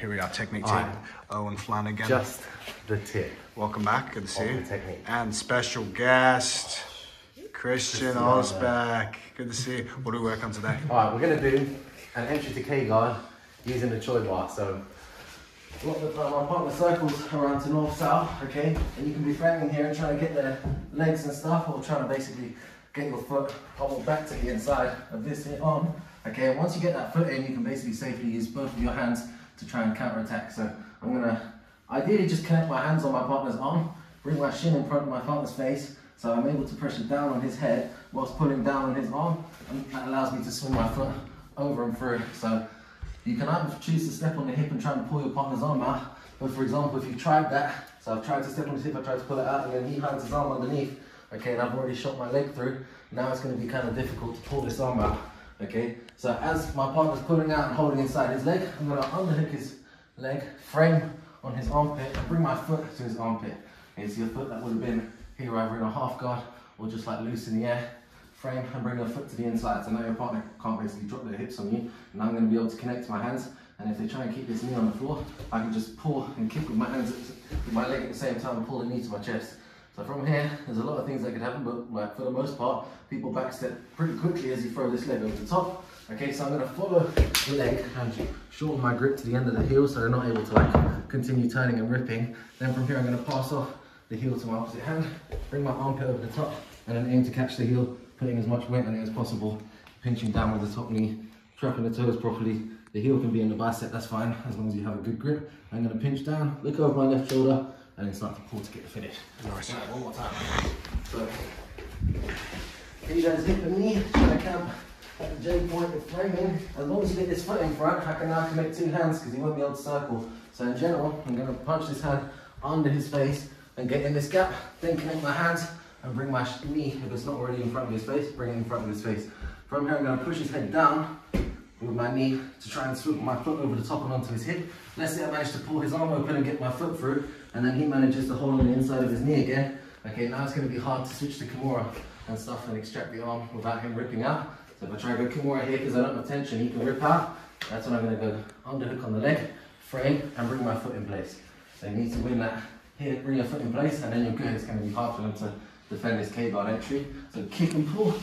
here we are, technique team. right. Eoghan Flanagan. Just the tip. Welcome back. Good to see you. And special guest, Christian Osbeck. Good to see you. What do we work on today? All right, we're gonna do an entry to K guard using the Choi bar. So a lot of the time our partner cycles around to north south, okay? And you can be framing here and trying to get their legs and stuff, or trying to basically get your foot hobbled back to the inside of this here arm. Okay, and once you get that foot in, you can basically safely use both of your hands to try and counter attack. So I'm gonna ideally just connect my hands on my partner's arm, bring my shin in front of my partner's face, so I'm able to pressure down on his head whilst pulling down on his arm, and that allows me to swing my foot over and through. So you can either choose to step on the hip and try and pull your partner's arm out, but for example, if you've tried that, so I've tried to step on his hip, I tried to pull it out, and then he hands his arm underneath, okay, and I've already shot my leg through, now it's going to be kind of difficult to pull this arm out, okay? So as my partner's pulling out and holding inside his leg, I'm to unhook his leg, frame on his armpit, and bring my foot to his armpit. Okay, so your foot that would have been here either in a half guard or just like loose in the air, frame and bring your foot to the inside. So now your partner can't basically drop their hips on you. And I'm to be able to connect my hands. And if they try and keep this knee on the floor, I can just pull and kick with my hands, with my leg at the same time and pull the knee to my chest. So from here, there's a lot of things that could happen, but like for the most part, people backstep pretty quickly as you throw this leg over the top. Okay, so I'm gonna follow the leg and shorten my grip to the end of the heel so they're not able to like continue turning and ripping. Then from here, I'm gonna pass off the heel to my opposite hand, bring my armpit over the top, and then aim to catch the heel, putting as much weight on it as possible, pinching down with the top knee, trapping the toes properly. The heel can be in the bicep, that's fine, as long as you have a good grip. I'm gonna pinch down, look over my left shoulder, and then start to pull to get the finish. Nice. Right, one more time. So, here guys hip and knee, trying to camp at the J point with framing. As long as you get this foot in front, I can now connect two hands because he won't be able to circle. So in general, I'm gonna punch this hand under his face and get in this gap, then connect my hands and bring my knee, if it's not already in front of his face, bring it in front of his face. From here, I'm gonna push his head down with my knee to try and swoop my foot over the top and onto his hip. Let's say I manage to pull his arm open and get my foot through, and then he manages to hold on the inside of his knee again. Okay, now it's gonna be hard to switch to Kimura and stuff and extract the arm without him ripping out. So if I try to go Kimura here because I don't have tension, he can rip out. That's when I'm gonna go underhook on the leg, frame, and bring my foot in place. So you need to win that here, bring your foot in place, and then you're good. It's gonna be hard for them to defend this K-guard entry. So kick and pull,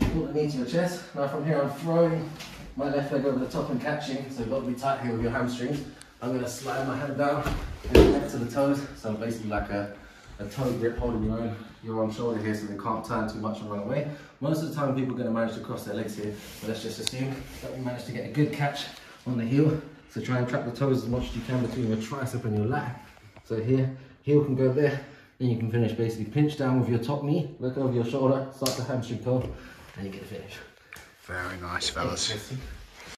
pull the knee to your chest. Now from here, I'm throwing my left leg over the top and catching, so you've got to be tight here with your hamstrings. I'm going to slide my hand down and connect to the toes, so I'm basically like a, a toe grip holding your own, your own shoulder here so they can't turn too much and run away. Most of the time people are going to manage to cross their legs here, but let's just assume that we managed to get a good catch on the heel. So try and trap the toes as much as you can between your tricep and your lat. So here, heel can go there, then you can finish basically pinch down with your top knee, look over your shoulder, start the hamstring curl, and you get the finish. Very nice, fellas.